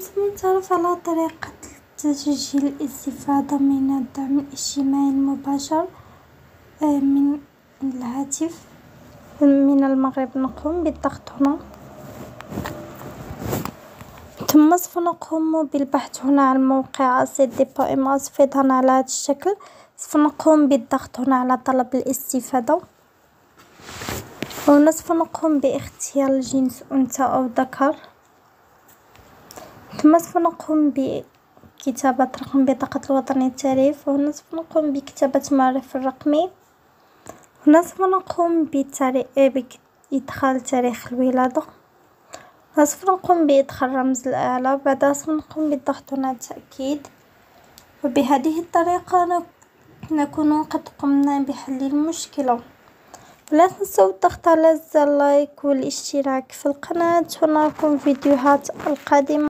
سوف نتعرف على طريقة تسجيل الاستفادة من الدعم الاجتماعي المباشر من الهاتف من المغرب نقوم بالضغط هنا ثم سوف نقوم بالبحث هنا عن موقع دي بائما سفيد على هذا الشكل سوف نقوم بالضغط هنا على طلب الاستفادة وهنا سوف نقوم باختيار الجنس أنثى أو ذكر ثم سوف نقوم بكتابة رقم بطاقة الوطنية التعريف وهنا سوف نقوم بكتابة المعرف الرقمي. هنا سوف نقوم بإدخال تاريخ الولادة. سوف نقوم بإدخال رمز الأعلى بعدها سوف نقوم بالضغط هنا تأكيد وبهذه الطريقة نكون قد قمنا بحل المشكلة. لا تنسوا الضغط على زر لايك والاشتراك في القناة. ونراكم فيديوهات القادمة.